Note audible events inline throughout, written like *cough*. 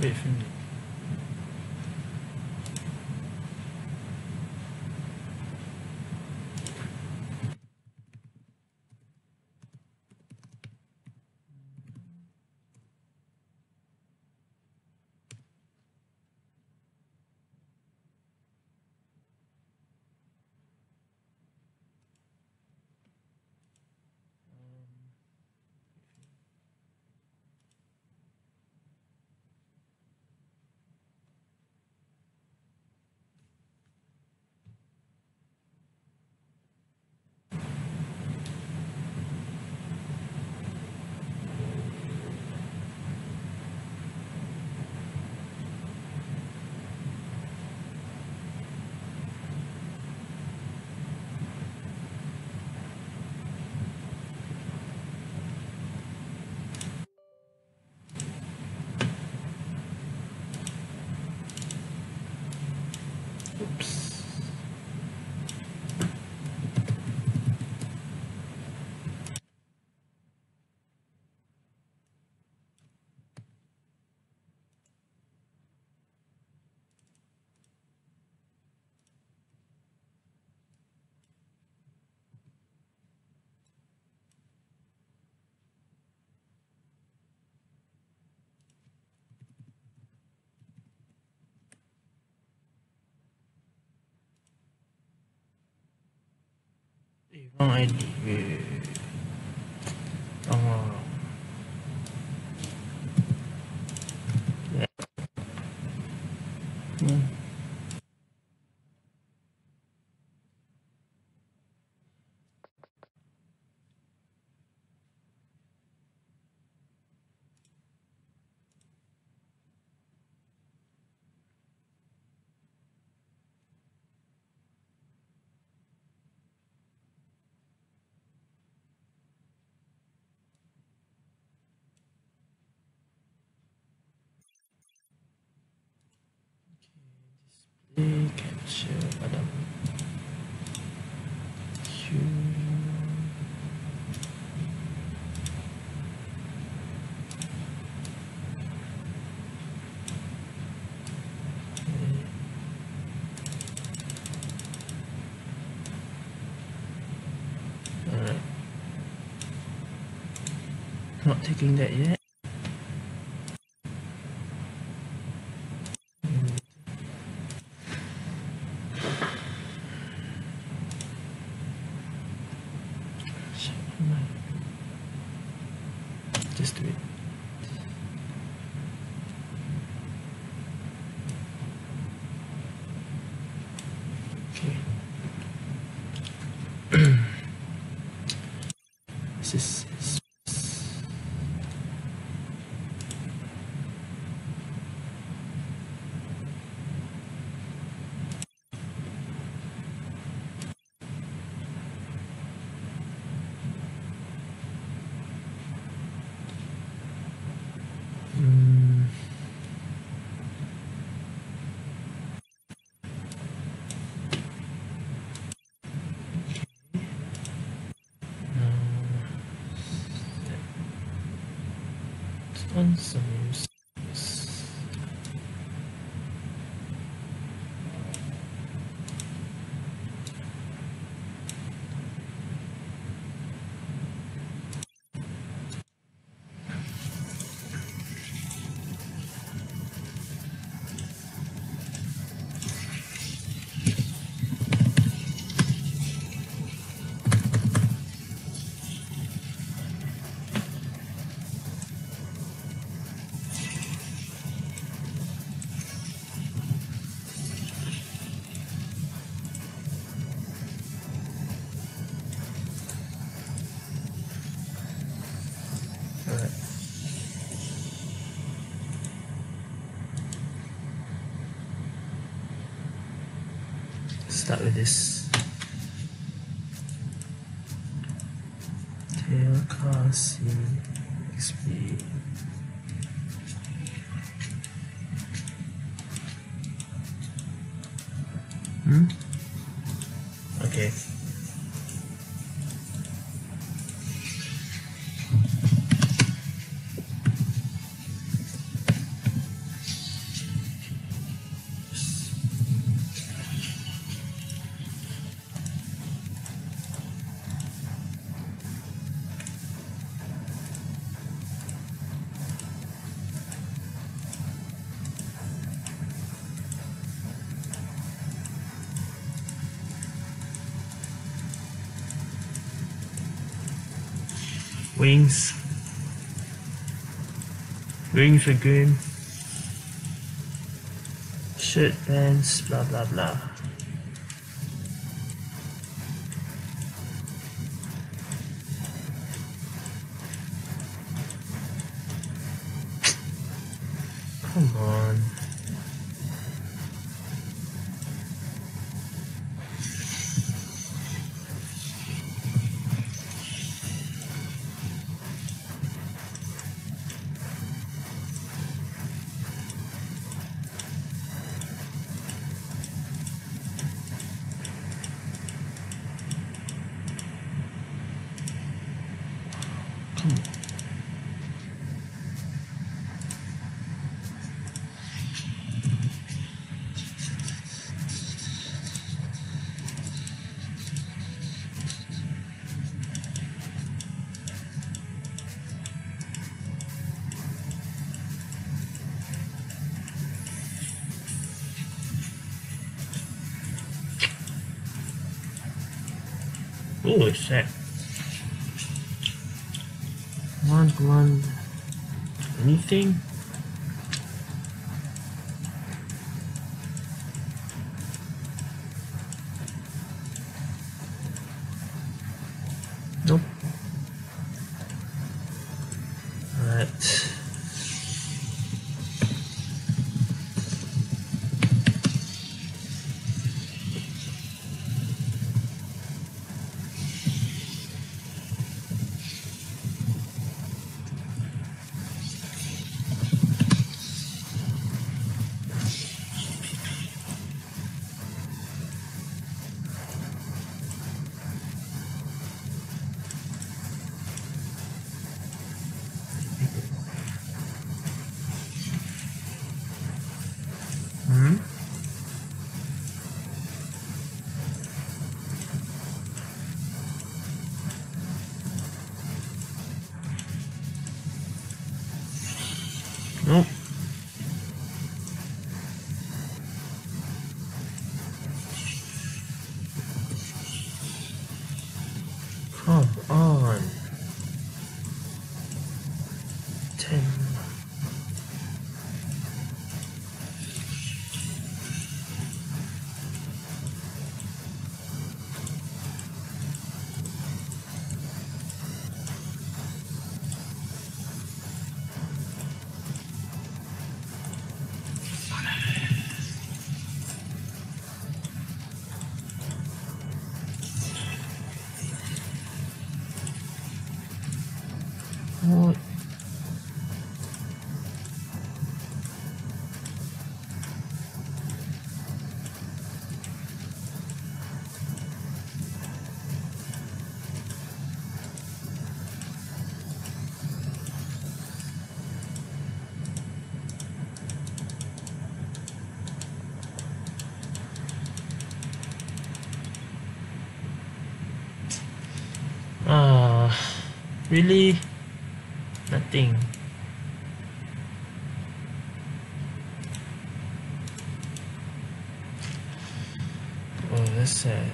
未分离 no I capture Adam. not taking that yet consumes Wings. Wings are green. Shirt, pants, blah blah blah. Come on. Holy shit. Come on, come on. Anything? Really? Nothing. Oh, that's sad.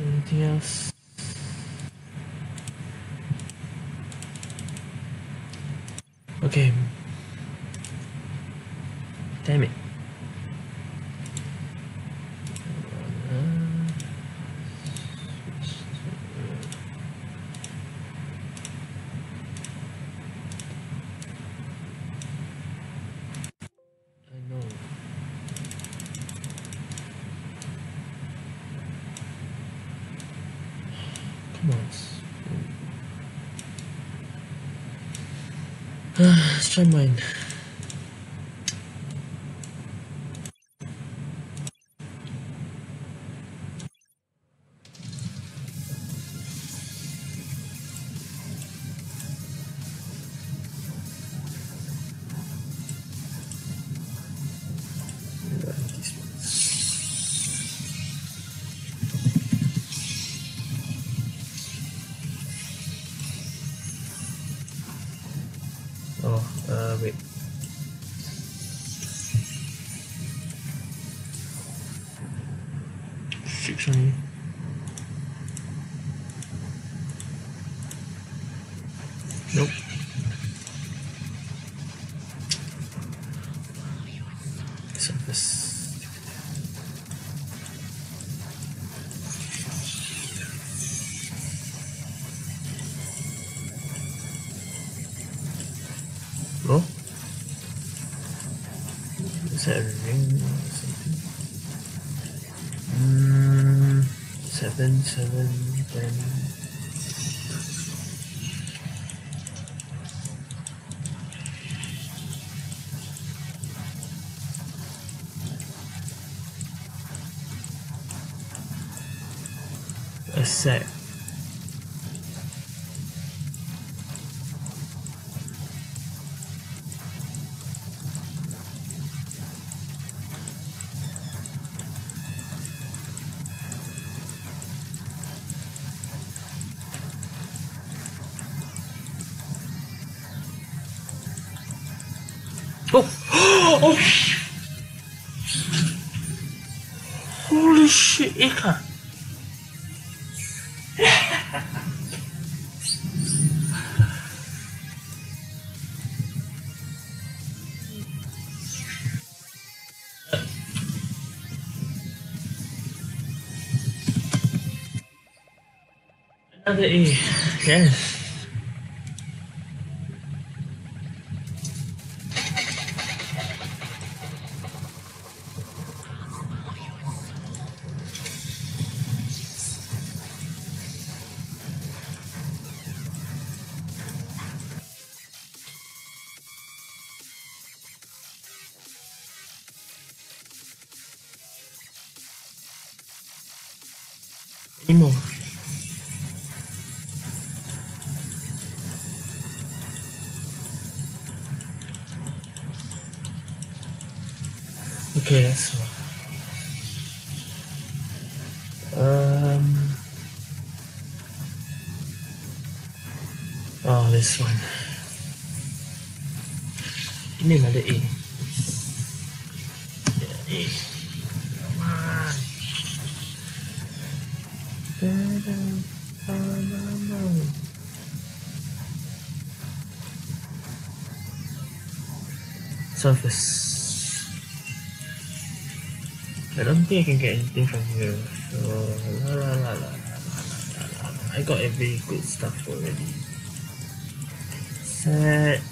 Anything else? Okay. Damn it. I know. On. Let's try mine. So. Oh. *gasps* oh! Holy shit, Ica! Yes. surface. I don't think I can get anything from here. So la la la la la la la. I got every good stuff already. Set.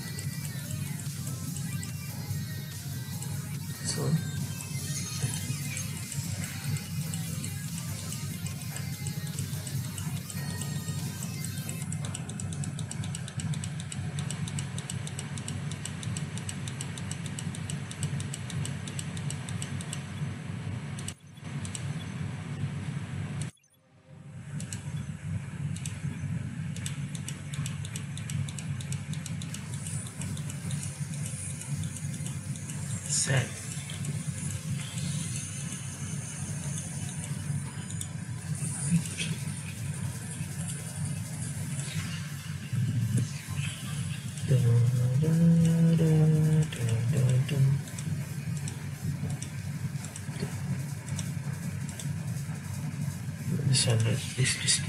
Set. This one, this, this,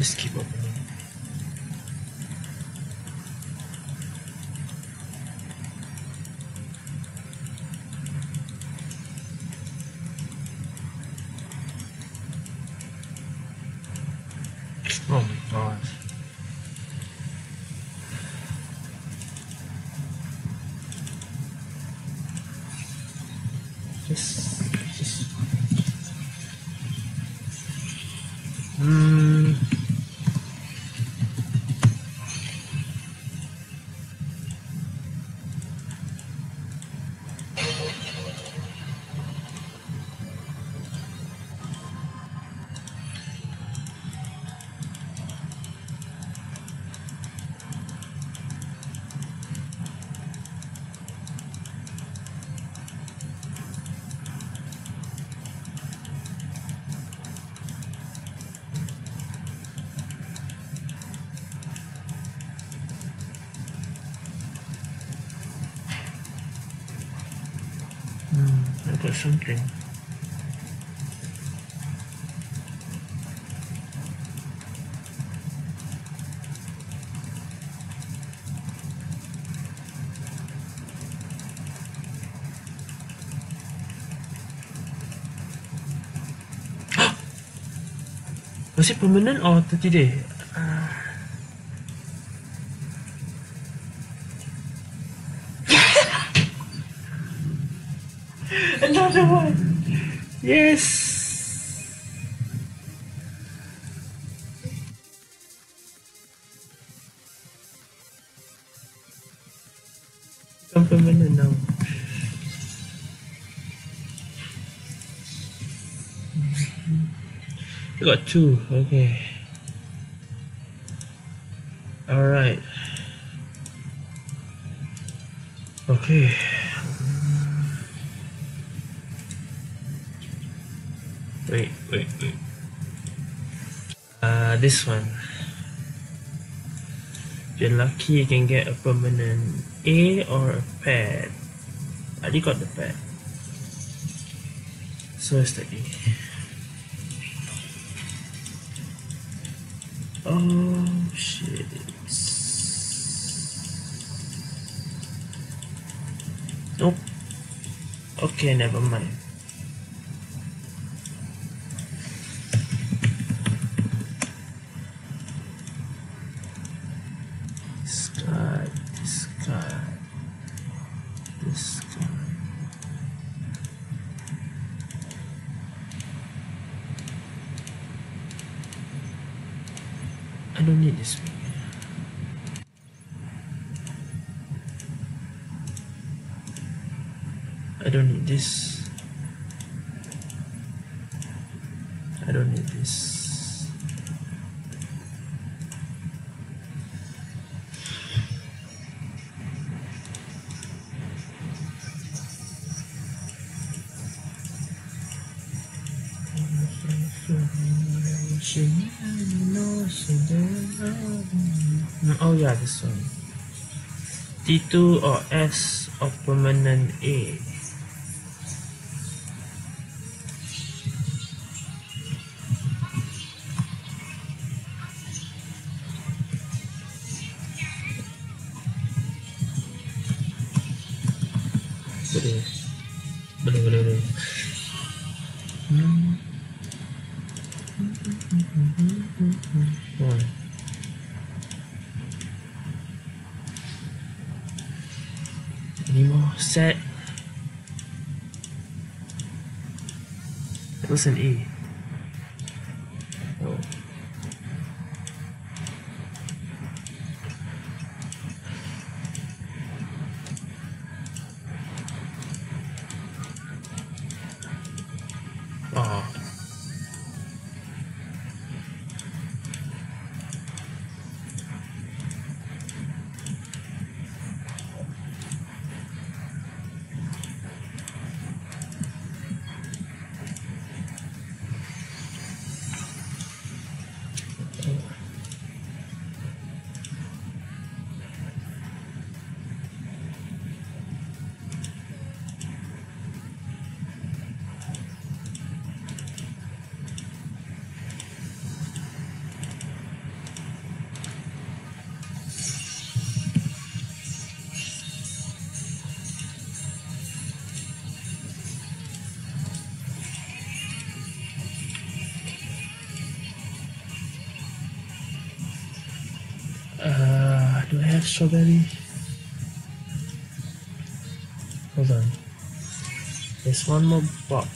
Just keep opening. Got something. *gasps* Was it permanent or 30 day? Two, okay. Alright. Okay. Wait, wait, wait. Uh, this one. You're lucky, you can get a permanent A or a pad. I already got the pad. So it's the A. Oh shit. Nope. Okay, never mind. Discard, discard, this. I don't need this. Mm, Oh yeah, this one. T2 or S or permanent A. It was Strawberry? Hold on. There's one more box.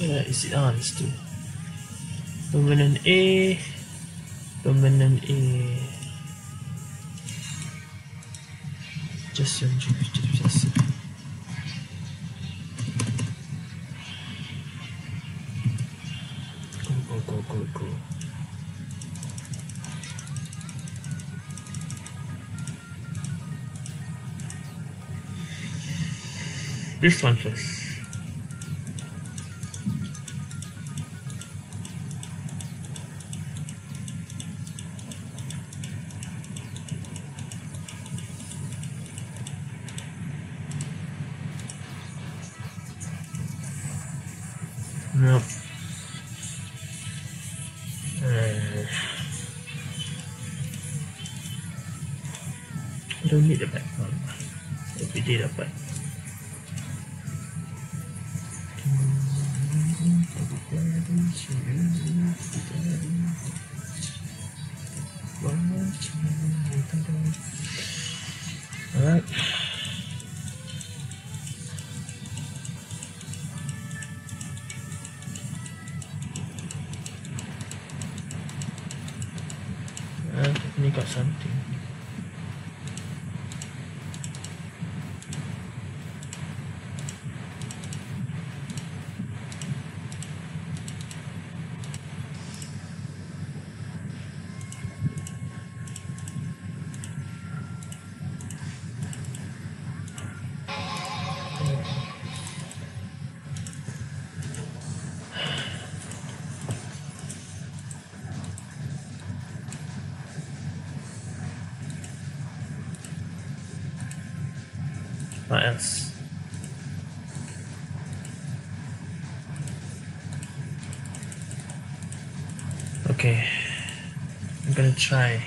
Is it? Ah, it's two. Permanent A. Permanent A. Just yang just, This one Uh, ni got something. What else? Okay, I'm gonna try.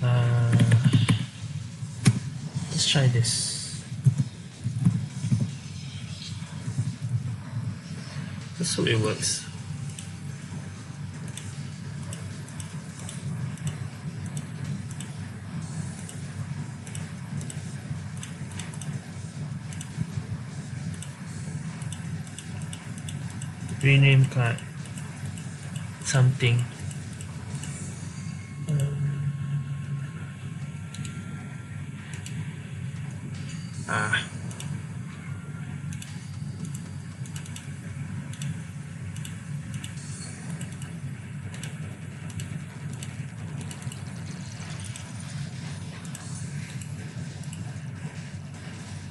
Uh, let's try this. Let's hope it works. rename card something Um, ah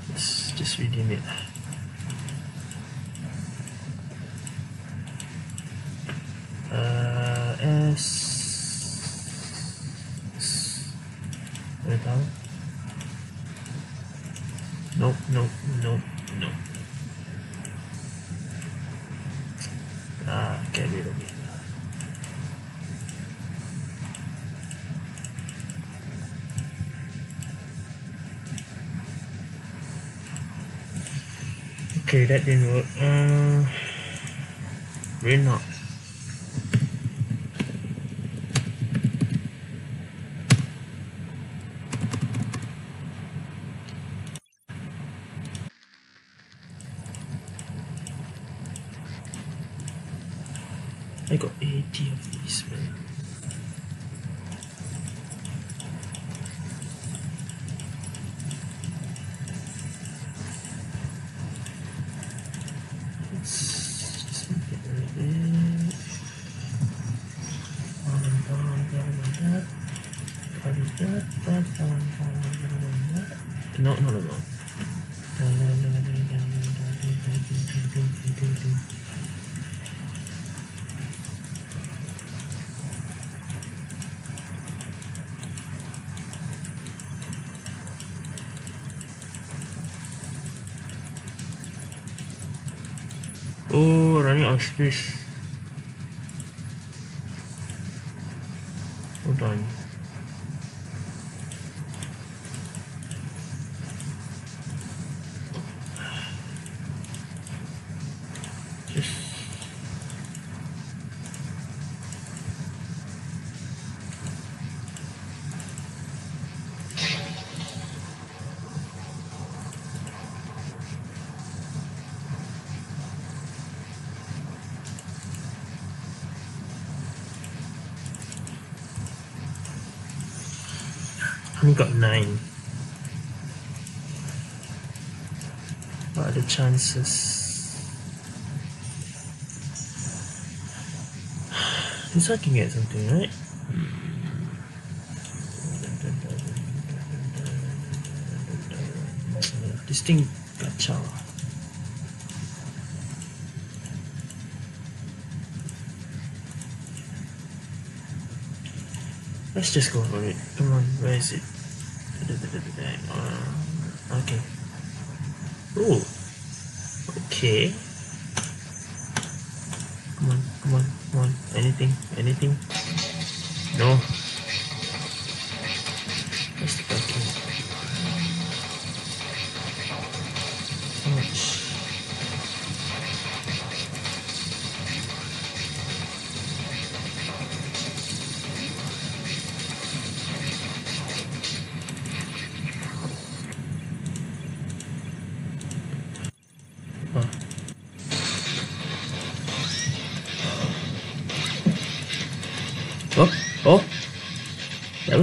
let's just rename it uh, S Boleh tahu? Nope, nope, nope, nope. Ah, of it. Okay, that didn't work. Uh, really not. I got 80 of these, man. Let's just make it a bit. One and one, one and that. One and that, that, one, one, one, one, that. No, no, no, no. Oh, running chances? This one can get something, right? This thing gacha. Let's just go for it. Come on, where is it? Uh, okay. Oh, Okay. Come on, come on, come on. Anything, anything. No,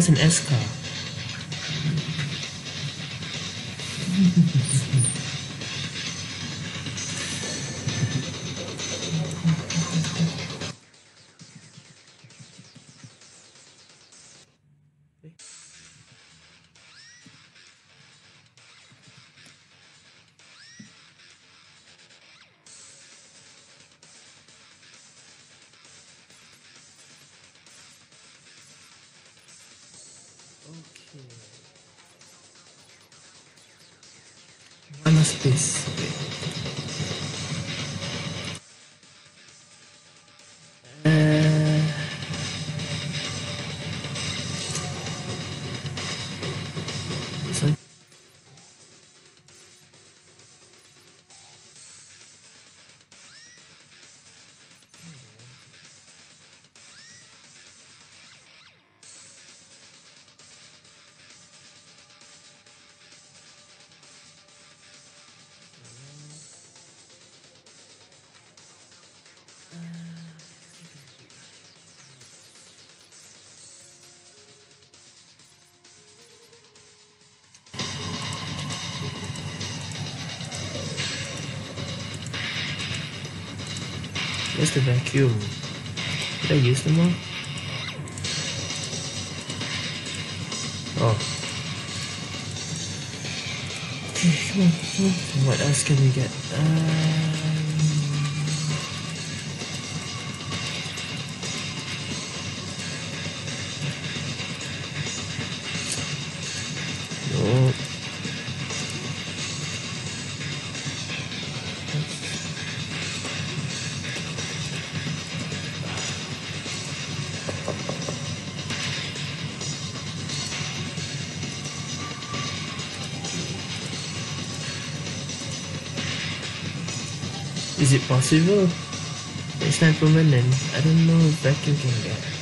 an S car. Where's the vacuum? Did I use them all? Oh. *sighs* Okay, come on. What else can we get? Um, Is it possible? It's not permanent. I don't know if vacuum can get.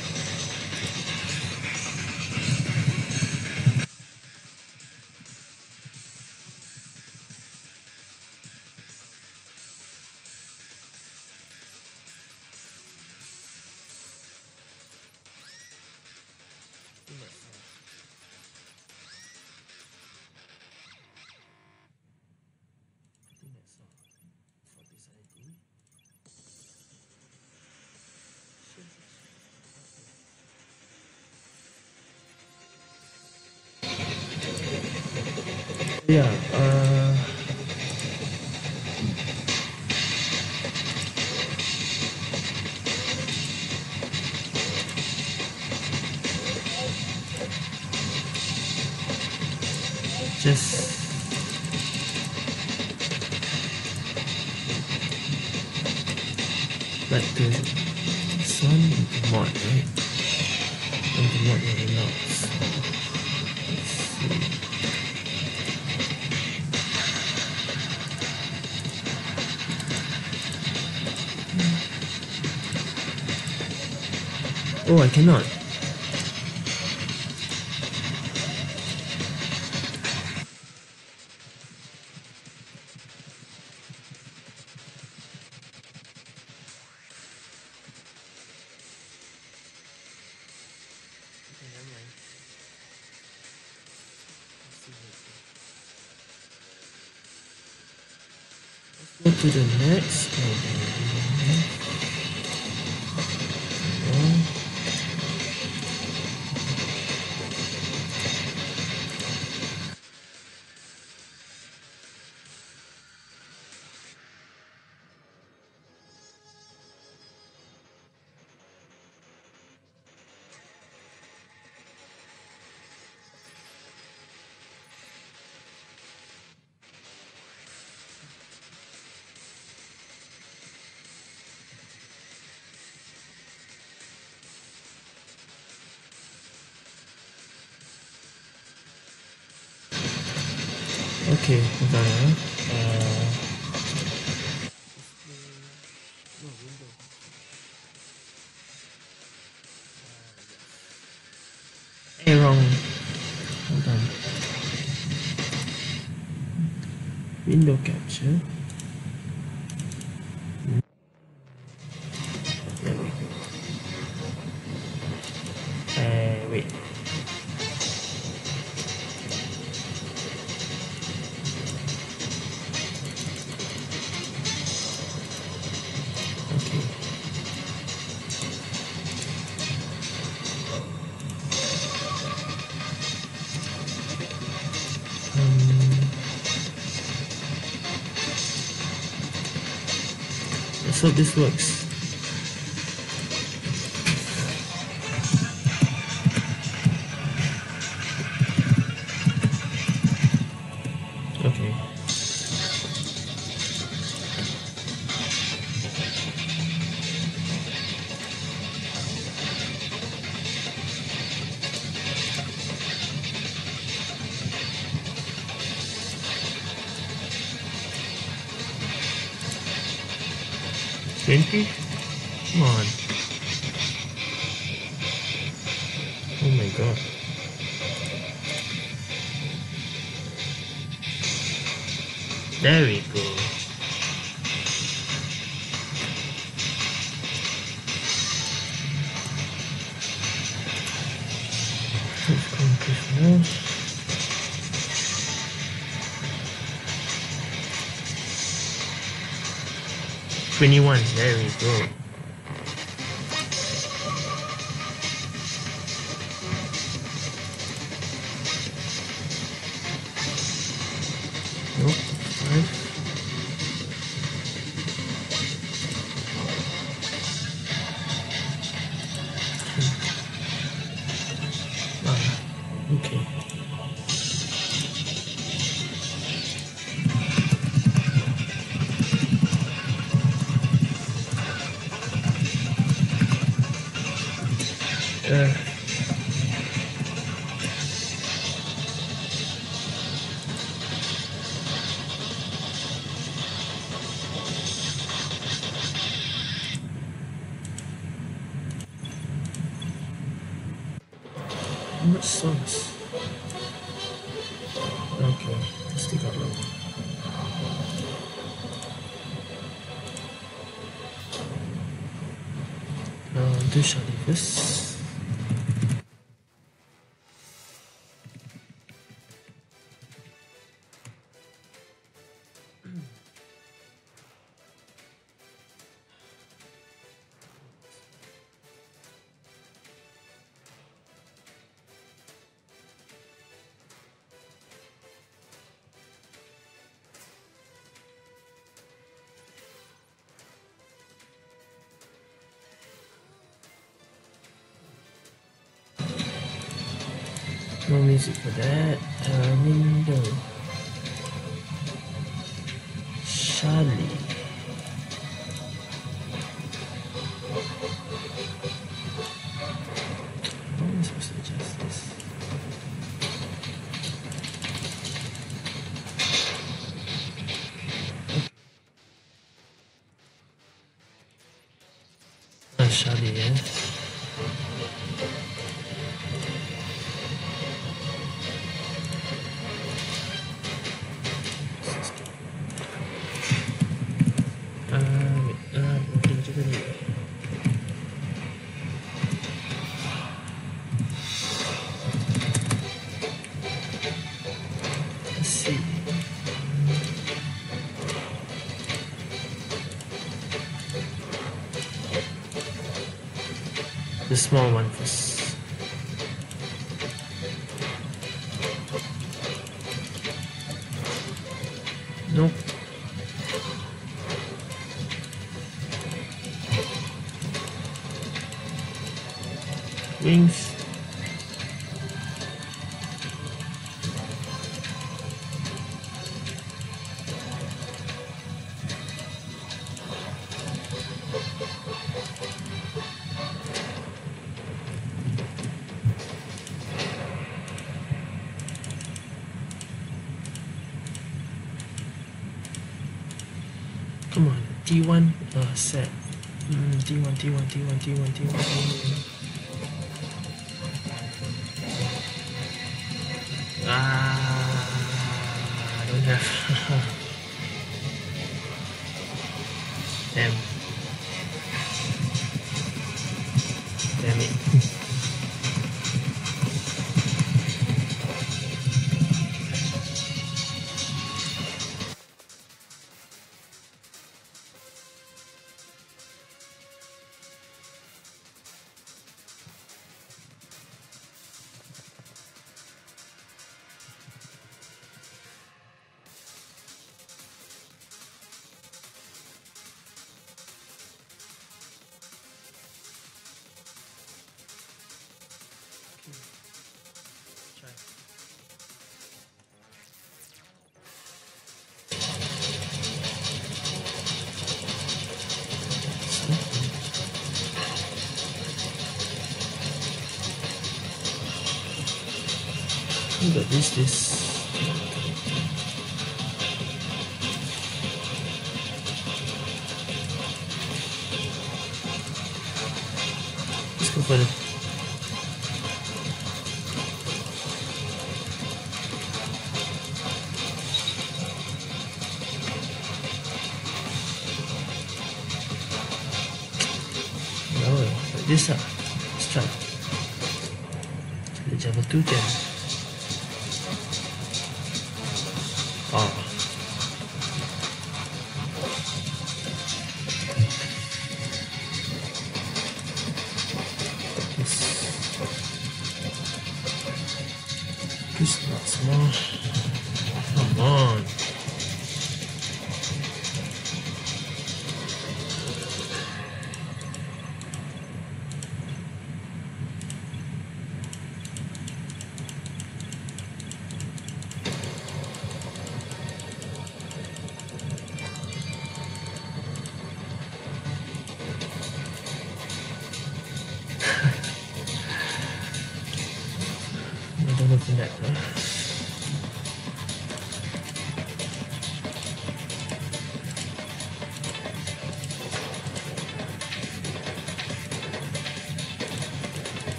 Just the sun into mod, right? Mod results. Let's see. Oh, I cannot. window capture. how this works. Let's do. Yeah. no music for that. Uh, window. The small one 低温低温低温。But this. Let's go for the this up let's the Java 2 gem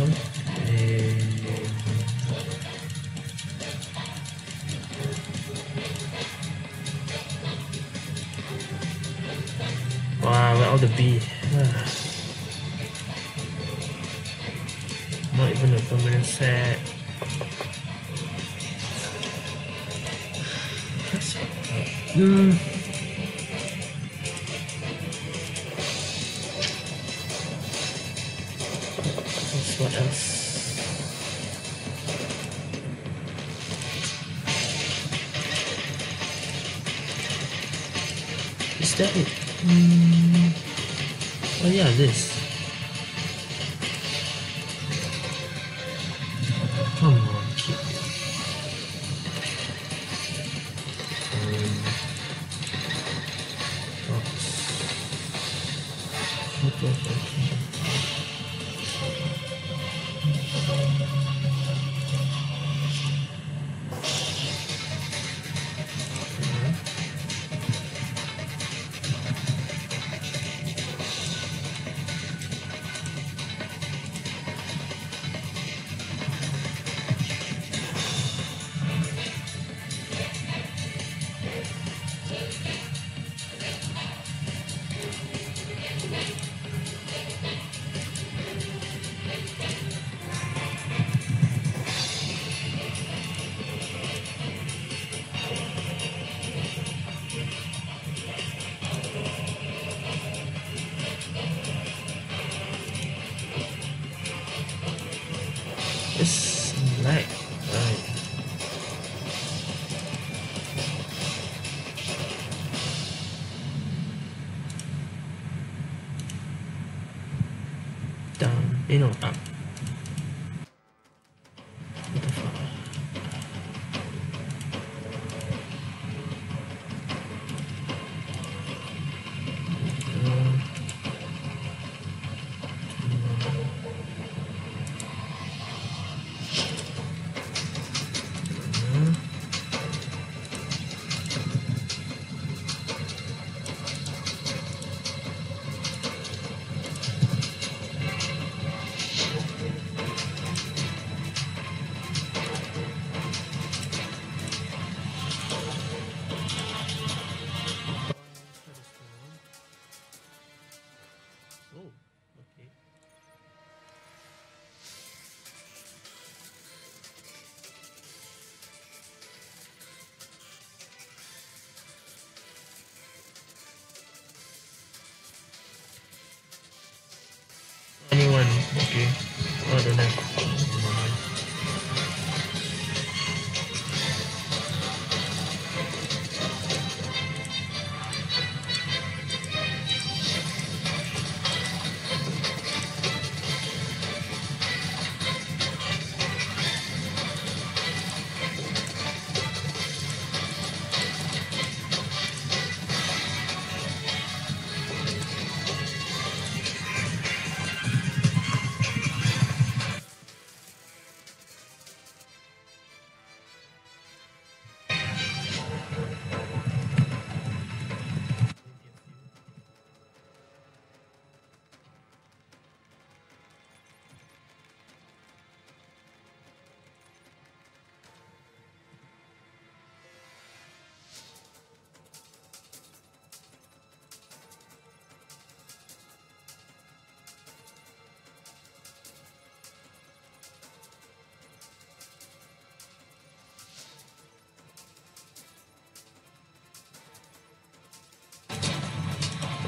on, that it mm. oh yeah this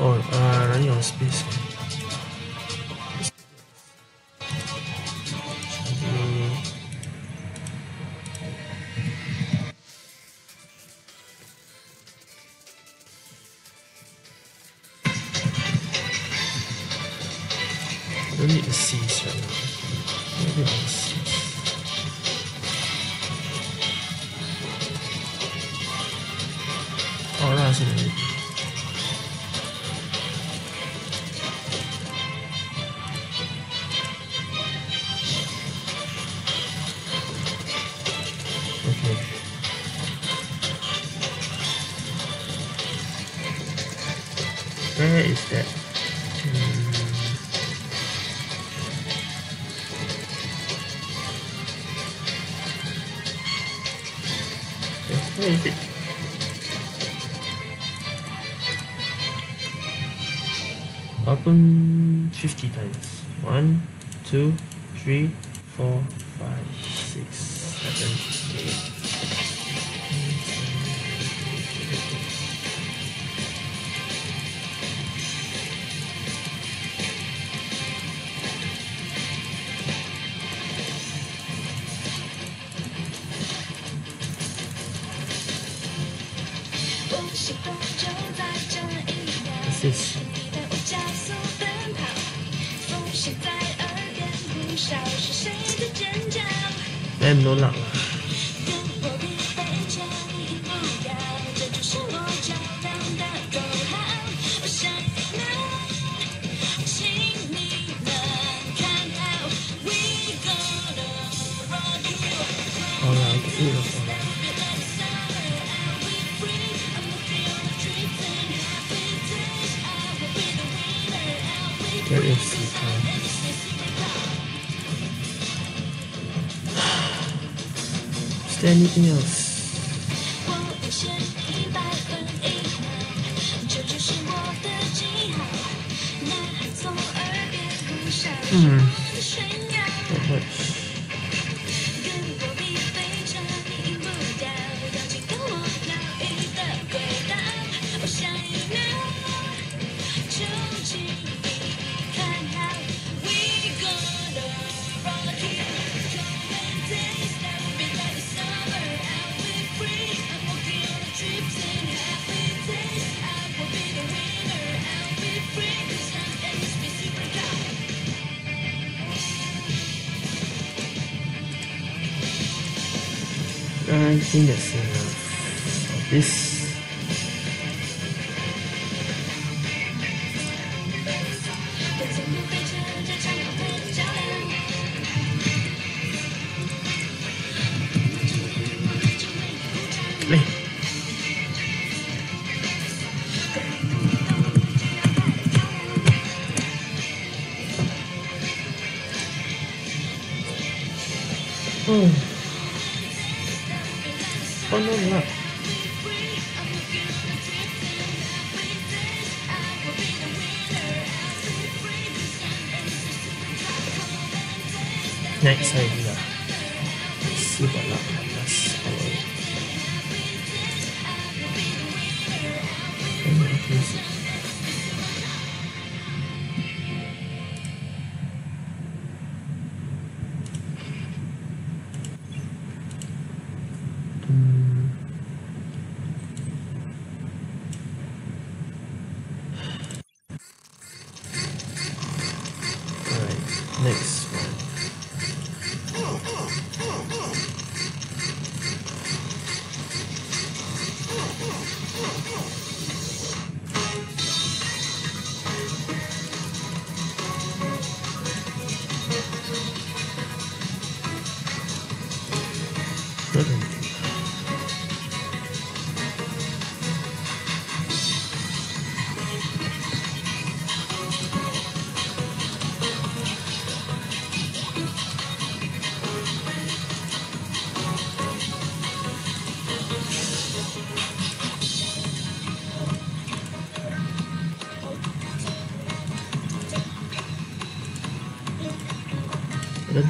Oh, uh, running on space. All right. two, three, いいです。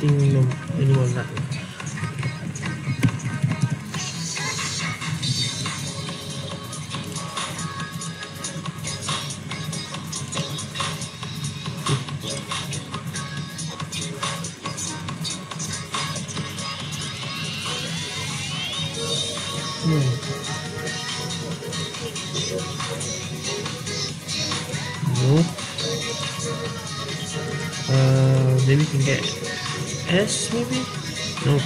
Think maybe? No.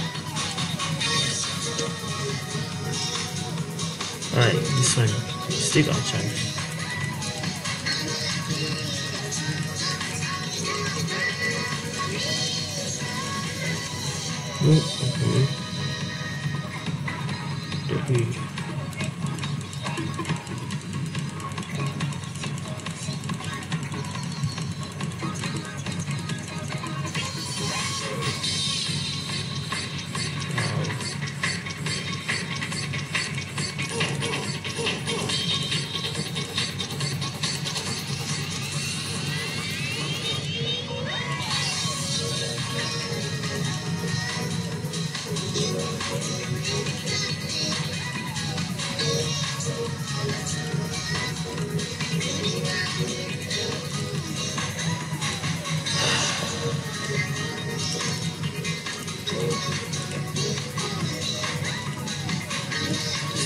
Alright, this one. Still got a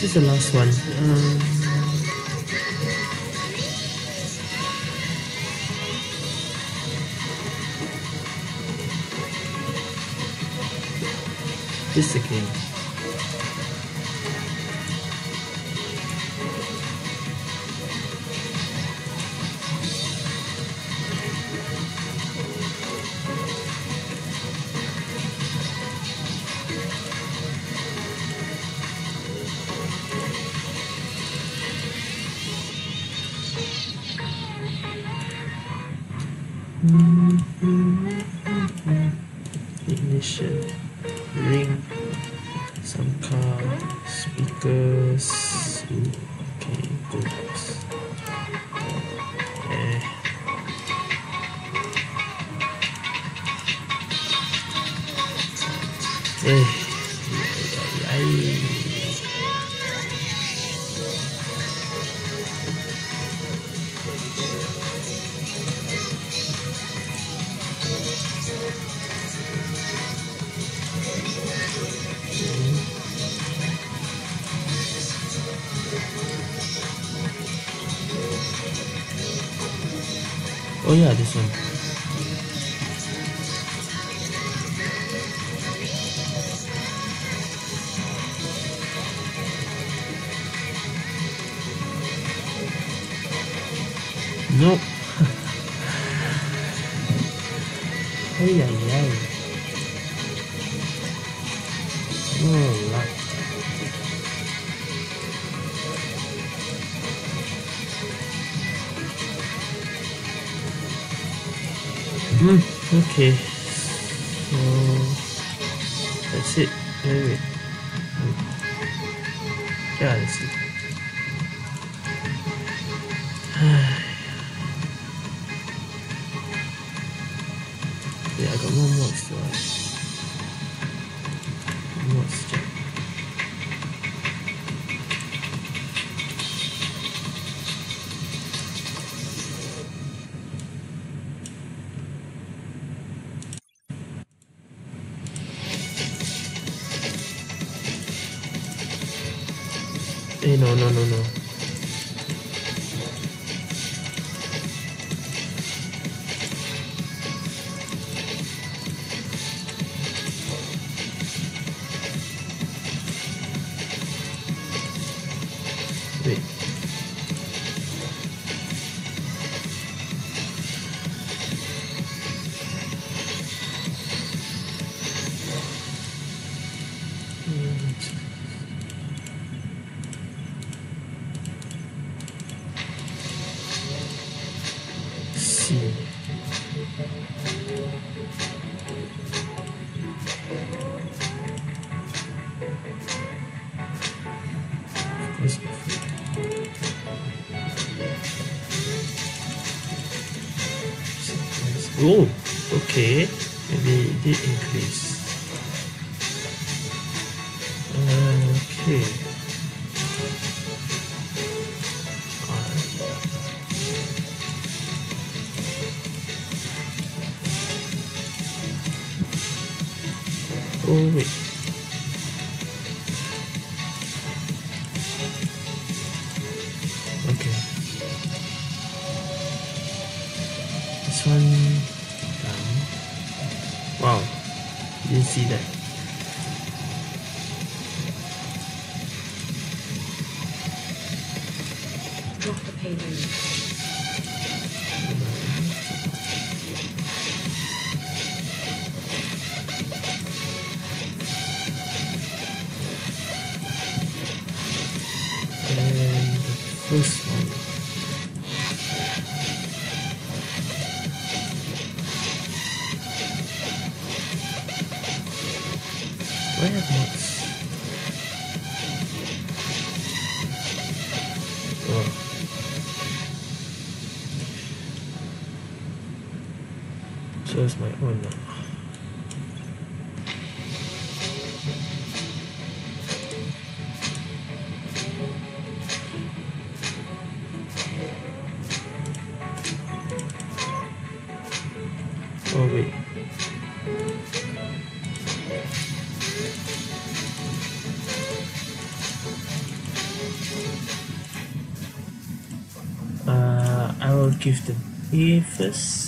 This is the last one. Um, this again. Hmm, okay. So that's it. Wait. Yeah, that's it. *sighs* yeah, I got more still. One Wow, didn't see that. Drop the. Cephas.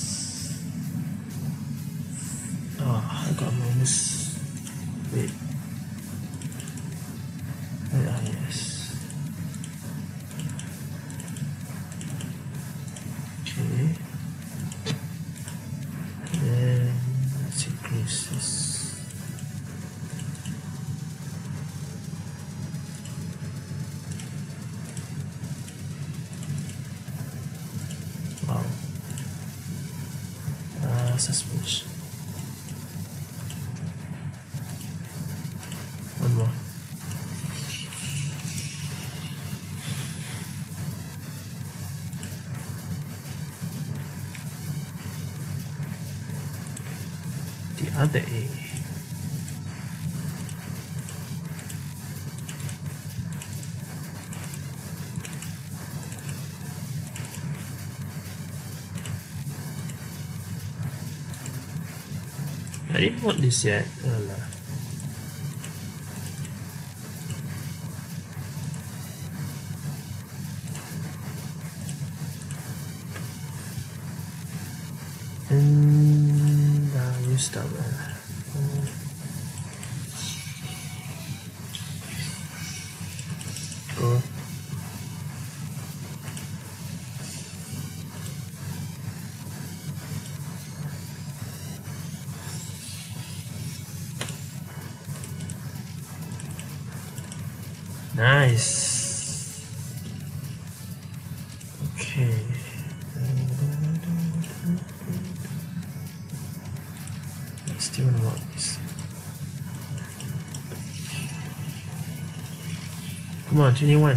the other A. I didn't want this yet. Uh, 另外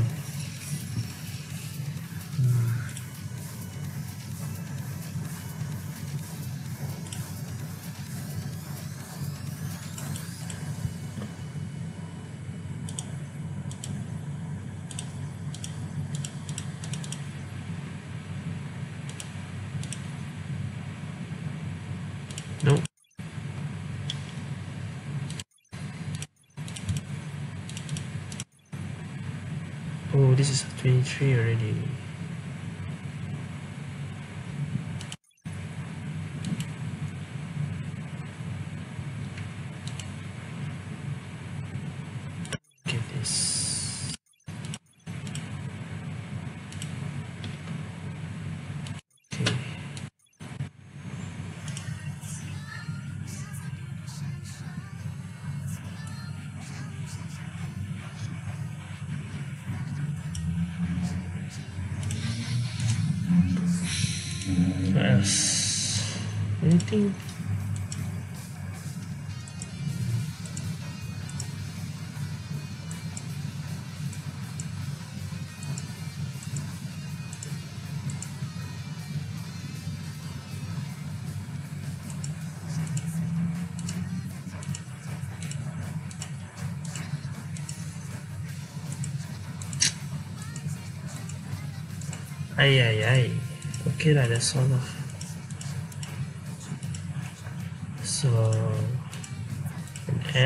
twenty three already. Mas. Não tem. Ai ai ai, tô era só não.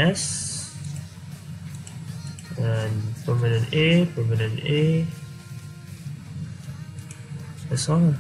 S, and permanent A, permanent A. That's all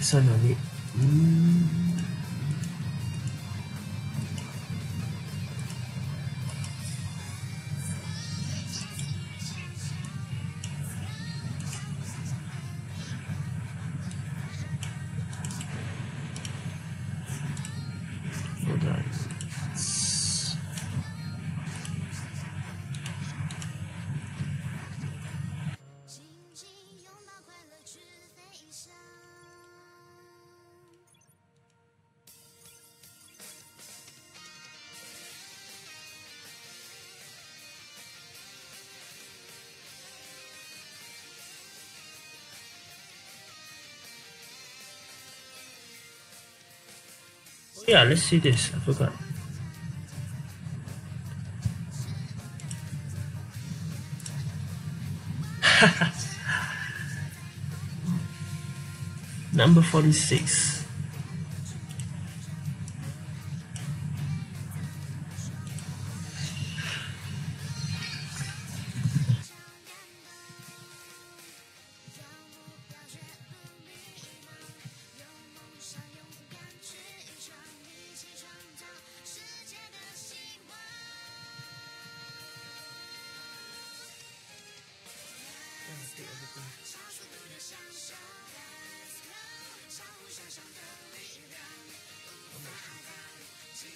Never mind, this one no need. Yeah, let's see this. I forgot. *laughs* Number 46.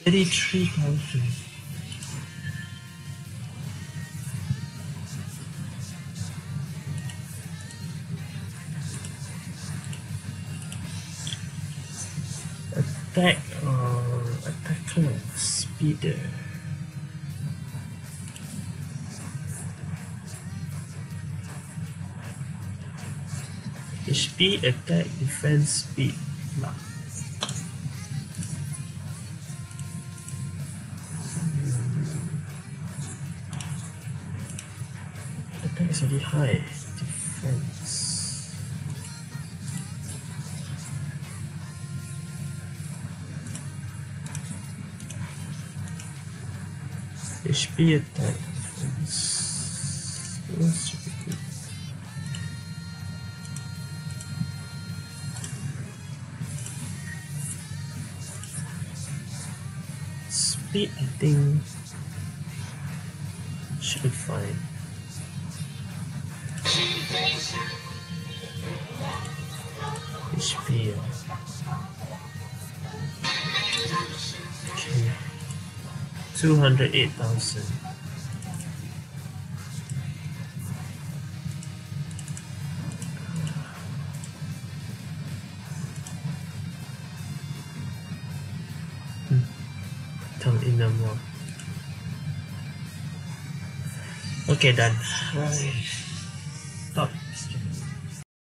Eighty-three thousand. Attack or attacker speeder. HP attack defense speed lah. Already high. Defense. HP attack two hundred eight thousand. Hmm. In the more. Okay, done. Right.